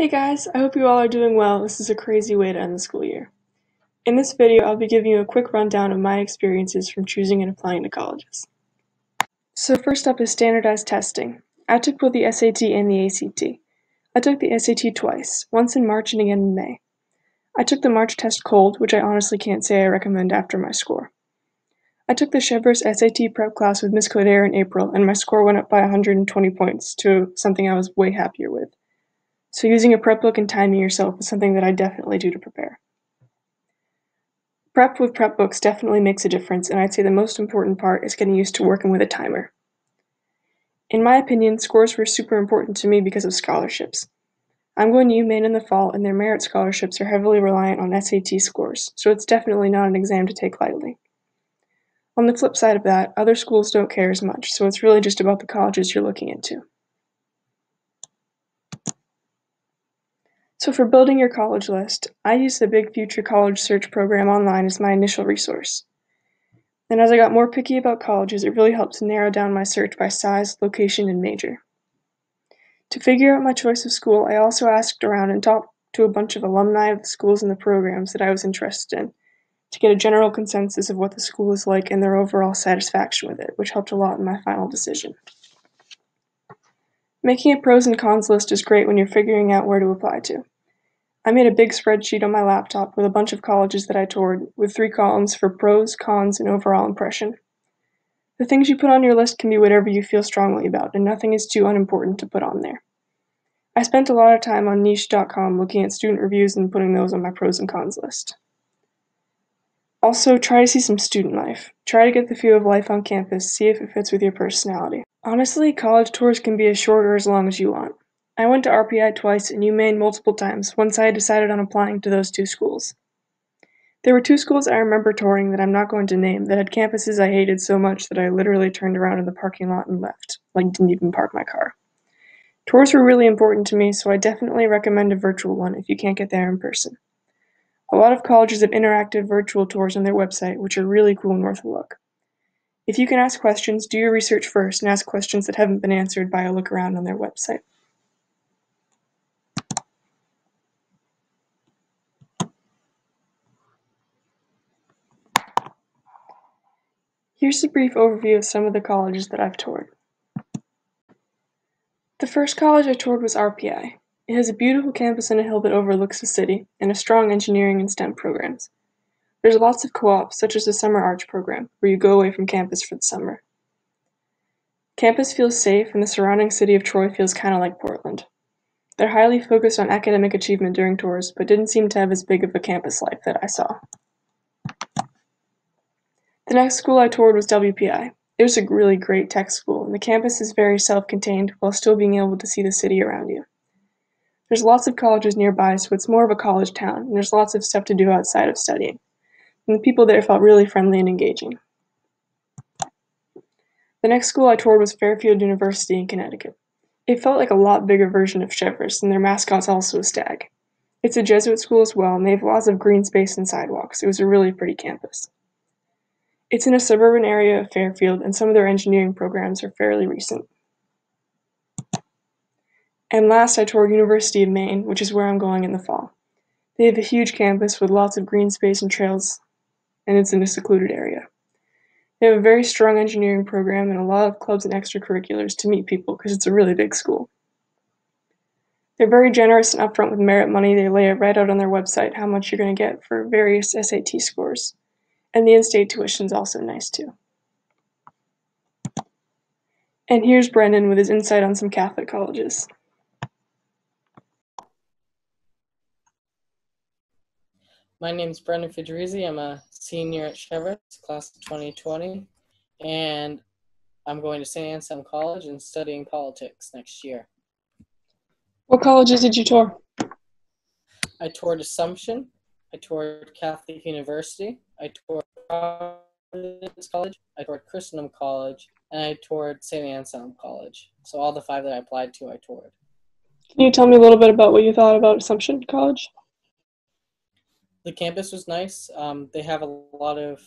Hey guys, I hope you all are doing well. This is a crazy way to end the school year. In this video, I'll be giving you a quick rundown of my experiences from choosing and applying to colleges. So first up is standardized testing. I took both the SAT and the ACT. I took the SAT twice, once in March and again in May. I took the March test cold, which I honestly can't say I recommend after my score. I took the Cheverus SAT prep class with Miss Coddaire in April, and my score went up by 120 points to something I was way happier with. So using a prep book and timing yourself is something that I definitely do to prepare. Prep with prep books definitely makes a difference, and I'd say the most important part is getting used to working with a timer. In my opinion, scores were super important to me because of scholarships. I'm going to UMaine in the fall, and their merit scholarships are heavily reliant on SAT scores, so it's definitely not an exam to take lightly. On the flip side of that, other schools don't care as much, so it's really just about the colleges you're looking into. So for building your college list, I use the Big Future College Search program online as my initial resource. And as I got more picky about colleges, it really helped to narrow down my search by size, location, and major. To figure out my choice of school, I also asked around and talked to a bunch of alumni of the schools and the programs that I was interested in to get a general consensus of what the school is like and their overall satisfaction with it, which helped a lot in my final decision. Making a pros and cons list is great when you're figuring out where to apply to. I made a big spreadsheet on my laptop with a bunch of colleges that I toured, with three columns for pros, cons, and overall impression. The things you put on your list can be whatever you feel strongly about, and nothing is too unimportant to put on there. I spent a lot of time on niche.com looking at student reviews and putting those on my pros and cons list. Also, try to see some student life. Try to get the feel of life on campus, see if it fits with your personality. Honestly, college tours can be as short or as long as you want. I went to RPI twice and UMaine multiple times once I had decided on applying to those two schools. There were two schools I remember touring that I'm not going to name that had campuses I hated so much that I literally turned around in the parking lot and left, like didn't even park my car. Tours were really important to me, so I definitely recommend a virtual one if you can't get there in person. A lot of colleges have interactive virtual tours on their website, which are really cool and worth a look. If you can ask questions, do your research first and ask questions that haven't been answered by a look around on their website. Here's a brief overview of some of the colleges that I've toured. The first college I toured was RPI. It has a beautiful campus on a hill that overlooks the city, and a strong engineering and STEM programs. There's lots of co-ops, such as the Summer Arch program, where you go away from campus for the summer. Campus feels safe, and the surrounding city of Troy feels kind of like Portland. They're highly focused on academic achievement during tours, but didn't seem to have as big of a campus life that I saw. The next school I toured was WPI. It was a really great tech school, and the campus is very self-contained while still being able to see the city around you. There's lots of colleges nearby, so it's more of a college town, and there's lots of stuff to do outside of studying. And the people there felt really friendly and engaging. The next school I toured was Fairfield University in Connecticut. It felt like a lot bigger version of Cheverus, and their mascot's also a stag. It's a Jesuit school as well, and they have lots of green space and sidewalks. It was a really pretty campus. It's in a suburban area of Fairfield, and some of their engineering programs are fairly recent. And last I toured University of Maine, which is where I'm going in the fall. They have a huge campus with lots of green space and trails, and it's in a secluded area. They have a very strong engineering program and a lot of clubs and extracurriculars to meet people because it's a really big school. They're very generous and upfront with merit money. They lay it right out on their website how much you're going to get for various SAT scores. And the in-state tuition is also nice too. And here's Brendan with his insight on some Catholic colleges. My name is Brendan Federizi. I'm a senior at Cheverus, class of 2020, and I'm going to St. Anselm College and studying politics next year. What colleges did you tour? I toured Assumption, I toured Catholic University, I toured Providence College, I toured Christendom College, and I toured St. Anselm College. So all the five that I applied to, I toured. Can you tell me a little bit about what you thought about Assumption College? The campus was nice. Um, they have a lot of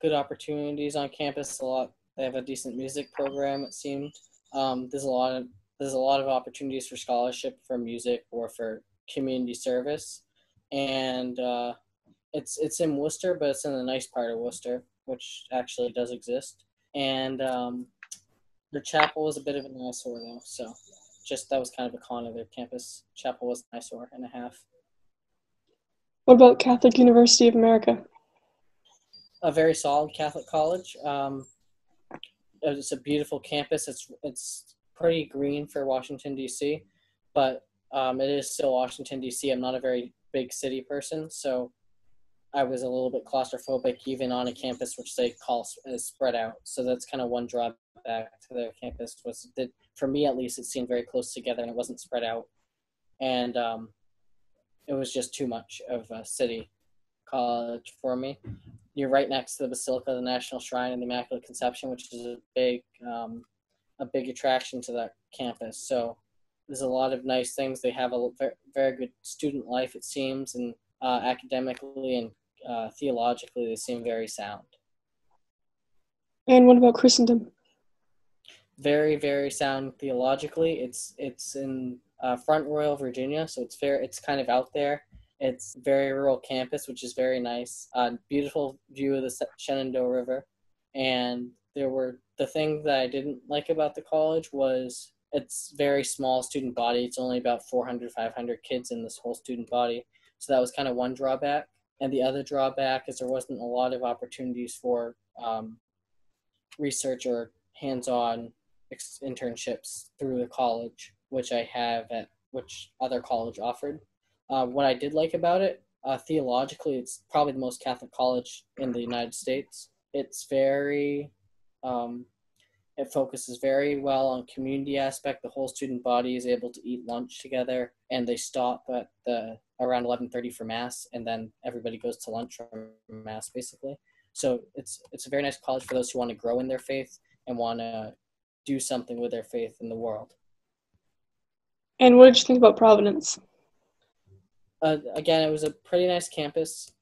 good opportunities on campus. A lot. They have a decent music program. It seemed. Um, there's a lot of there's a lot of opportunities for scholarship for music or for community service, and uh, it's it's in Worcester, but it's in the nice part of Worcester, which actually does exist. And um, the chapel was a bit of an eyesore though, so just that was kind of a con of their campus. Chapel was an eyesore and a half. What about Catholic University of America? A very solid Catholic college. Um, it's a beautiful campus. It's it's pretty green for Washington D.C., but um, it is still Washington D.C. I'm not a very big city person, so I was a little bit claustrophobic even on a campus which they call is spread out. So that's kind of one drawback to their campus was that for me at least it seemed very close together and it wasn't spread out, and um, it was just too much of a city college for me. You're right next to the Basilica, the National Shrine, and the Immaculate Conception, which is a big, um, a big attraction to that campus. So there's a lot of nice things. They have a very, very good student life, it seems, and uh, academically and uh, theologically, they seem very sound. And what about Christendom? Very, very sound theologically. It's it's in uh, Front Royal, Virginia, so it's fair. It's kind of out there. It's very rural campus, which is very nice. Uh, beautiful view of the Shenandoah River, and there were the thing that I didn't like about the college was it's very small student body. It's only about 400, 500 kids in this whole student body. So that was kind of one drawback. And the other drawback is there wasn't a lot of opportunities for um, research or hands-on internships through the college, which I have at which other college offered. Uh, what I did like about it, uh, theologically, it's probably the most Catholic college in the United States. It's very um, it focuses very well on community aspect. The whole student body is able to eat lunch together, and they stop at the around eleven thirty for mass, and then everybody goes to lunch from mass basically. So it's it's a very nice college for those who want to grow in their faith and want to do something with their faith in the world. And what did you think about Providence? Uh, again, it was a pretty nice campus.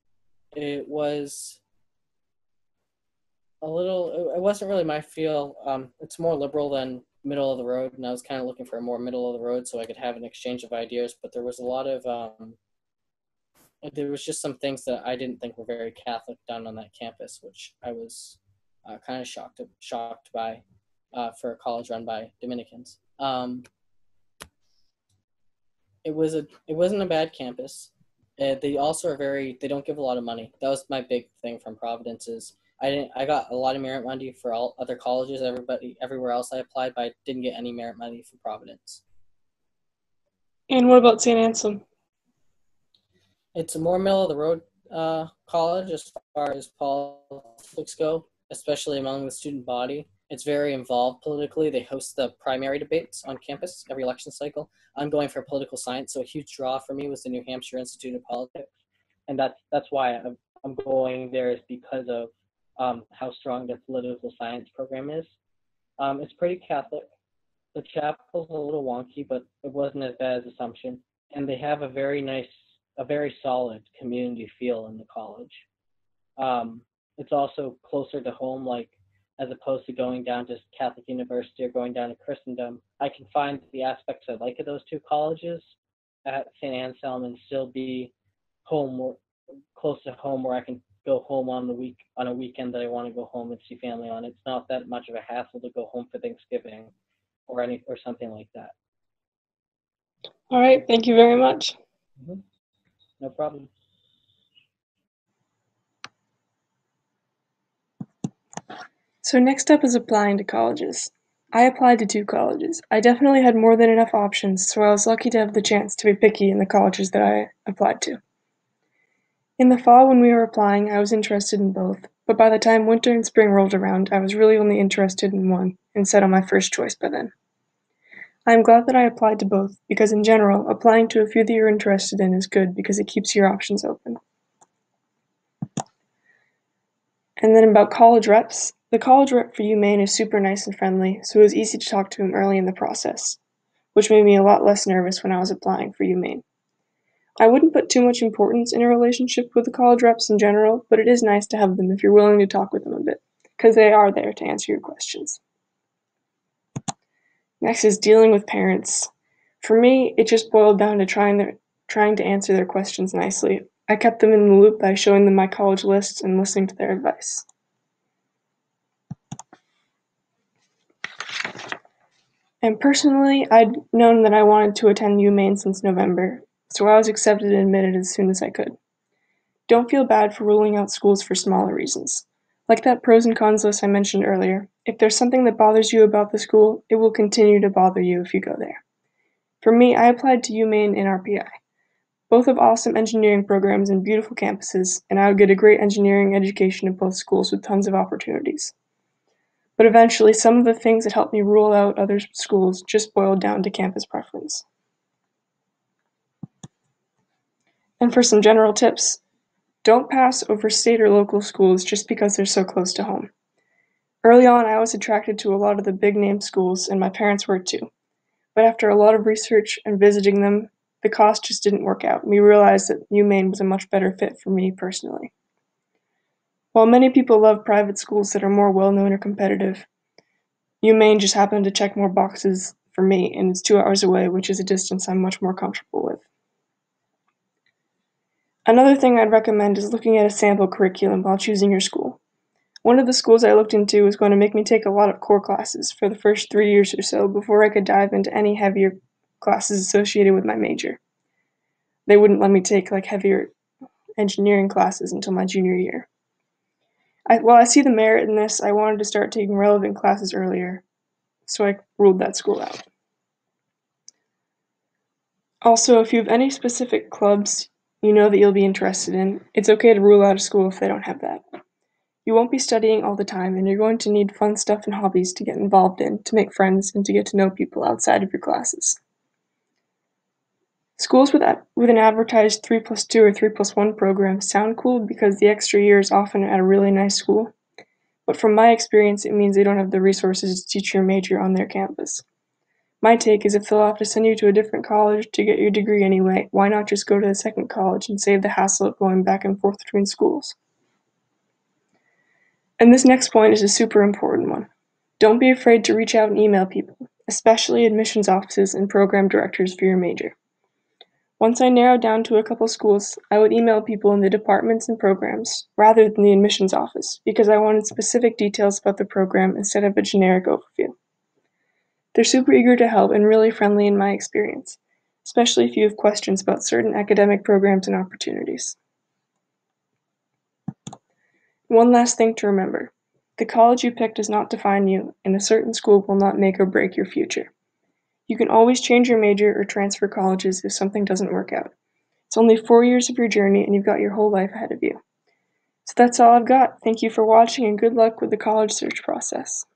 It was a little. It wasn't really my feel. Um, it's more liberal than middle of the road, and I was kind of looking for a more middle of the road so I could have an exchange of ideas. But there was a lot of um, there was just some things that I didn't think were very Catholic done on that campus, which I was uh, kind of shocked shocked by uh, for a college run by Dominicans. Um, it was a it wasn't a bad campus. Uh, they also are very they don't give a lot of money. That was my big thing from Providence is I didn't. I got a lot of merit money for all other colleges. Everybody, everywhere else I applied, but I didn't get any merit money for Providence. And what about St. Anselm? It's a more middle of the road uh, college as far as politics go, especially among the student body. It's very involved politically. They host the primary debates on campus every election cycle. I'm going for political science, so a huge draw for me was the New Hampshire Institute of Politics, and that's that's why I'm, I'm going there is because of um, how strong the political science program is. Um, it's pretty Catholic. The chapel's a little wonky, but it wasn't as bad as Assumption. And they have a very nice, a very solid community feel in the college. Um, it's also closer to home, like as opposed to going down to Catholic University or going down to Christendom. I can find the aspects I like of those two colleges at St. Anselm and still be home, or close to home, where I can go home on the week on a weekend that I want to go home and see family on. It's not that much of a hassle to go home for Thanksgiving or any or something like that. All right, thank you very much. Mm-hmm. No problem. So next up is applying to colleges. I applied to two colleges. I definitely had more than enough options, so I was lucky to have the chance to be picky in the colleges that I applied to. In the fall when we were applying I was interested in both, but by the time winter and spring rolled around I was really only interested in one, and set on my first choice by then. I am glad that I applied to both, because in general, applying to a few that you're interested in is good because it keeps your options open. And then about college reps, the college rep for UMaine is super nice and friendly, so it was easy to talk to him early in the process, which made me a lot less nervous when I was applying for UMaine. I wouldn't put too much importance in a relationship with the college reps in general, but it is nice to have them if you're willing to talk with them a bit, because they are there to answer your questions. Next is dealing with parents. For me, it just boiled down to trying their, trying to answer their questions nicely. I kept them in the loop by showing them my college lists and listening to their advice. And personally, I'd known that I wanted to attend UMaine since November, so I was accepted and admitted as soon as I could. Don't feel bad for ruling out schools for smaller reasons. Like that pros and cons list I mentioned earlier, if there's something that bothers you about the school, it will continue to bother you if you go there. For me, I applied to UMaine and RPI. Both have awesome engineering programs and beautiful campuses, and I would get a great engineering education at both schools with tons of opportunities. But eventually, some of the things that helped me rule out other schools just boiled down to campus preference. And for some general tips, don't pass over state or local schools just because they're so close to home. Early on, I was attracted to a lot of the big name schools, and my parents were too. But after a lot of research and visiting them, the cost just didn't work out, we realized that UMaine was a much better fit for me personally. While many people love private schools that are more well known or competitive, UMaine just happened to check more boxes for me, and it's two hours away, which is a distance I'm much more comfortable with. Another thing I'd recommend is looking at a sample curriculum while choosing your school. One of the schools I looked into was going to make me take a lot of core classes for the first three years or so before I could dive into any heavier classes associated with my major. They wouldn't let me take like heavier engineering classes until my junior year. I, while I see the merit in this, I wanted to start taking relevant classes earlier, so I ruled that school out. Also, if you have any specific clubs you know that you'll be interested in, it's okay to rule out a school if they don't have that. You won't be studying all the time, and you're going to need fun stuff and hobbies to get involved in, to make friends, and to get to know people outside of your classes. Schools with, with an advertised 3 plus 2 or 3 plus 1 program sound cool because the extra year is often at a really nice school, but from my experience, it means they don't have the resources to teach your major on their campus. My take is if they'll have to send you to a different college to get your degree anyway, why not just go to the second college and save the hassle of going back and forth between schools? And this next point is a super important one. Don't be afraid to reach out and email people, especially admissions offices and program directors for your major. Once I narrowed down to a couple schools, I would email people in the departments and programs rather than the admissions office because I wanted specific details about the program instead of a generic overview. They're super eager to help and really friendly in my experience, especially if you have questions about certain academic programs and opportunities. One last thing to remember the college you pick does not define you, and a certain school will not make or break your future. You can always change your major or transfer colleges if something doesn't work out. It's only four years of your journey and you've got your whole life ahead of you. So that's all I've got. Thank you for watching and good luck with the college search process.